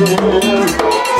Thank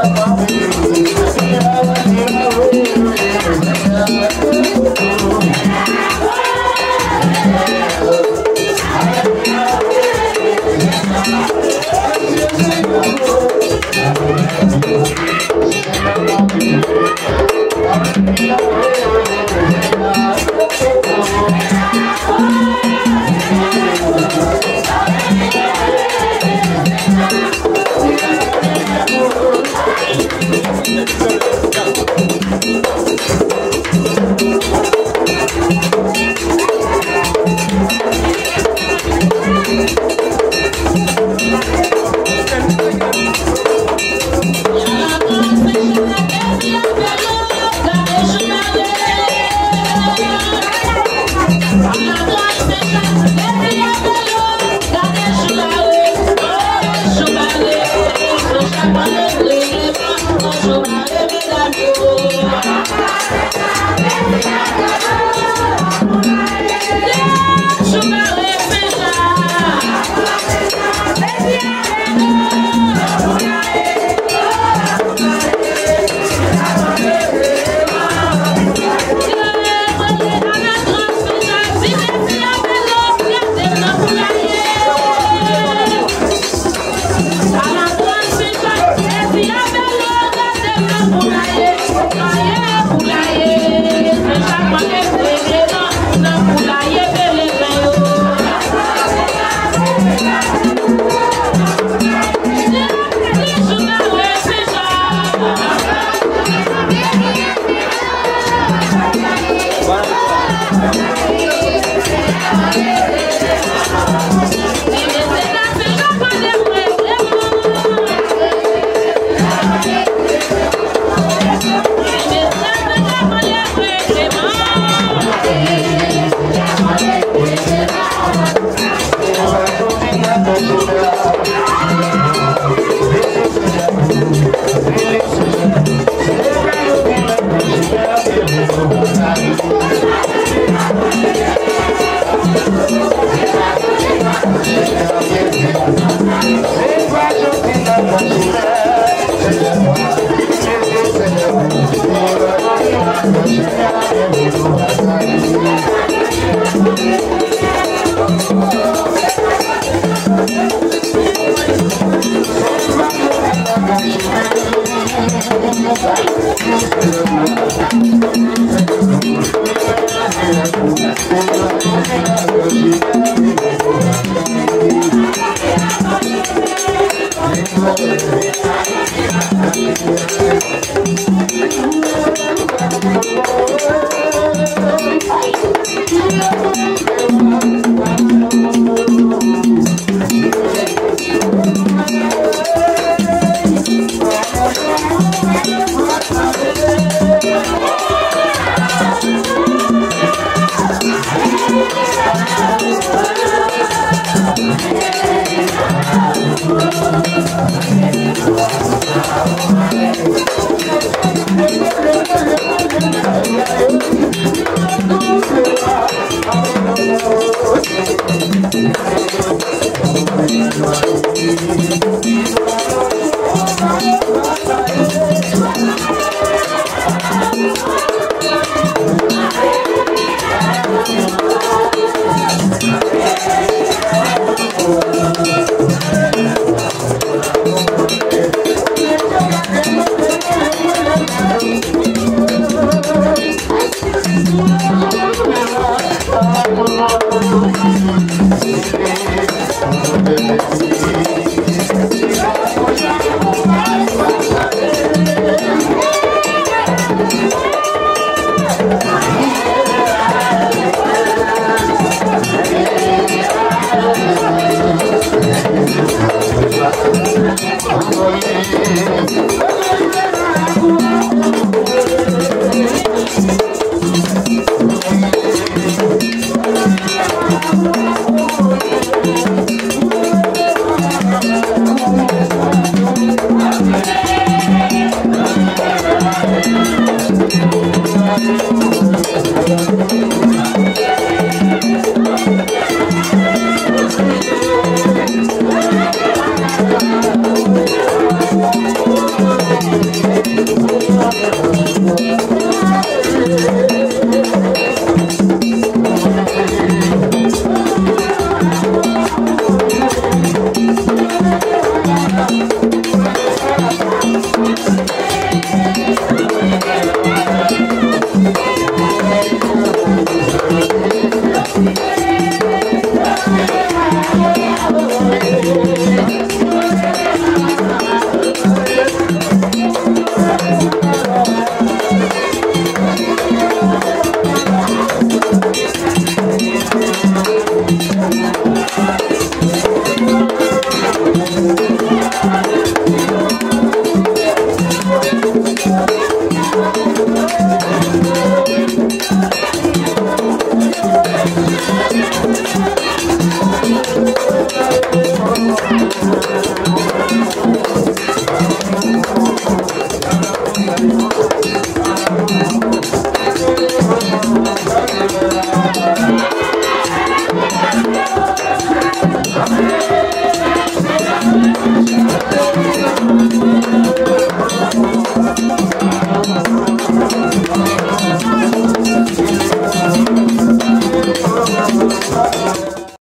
Thank Chupa I'm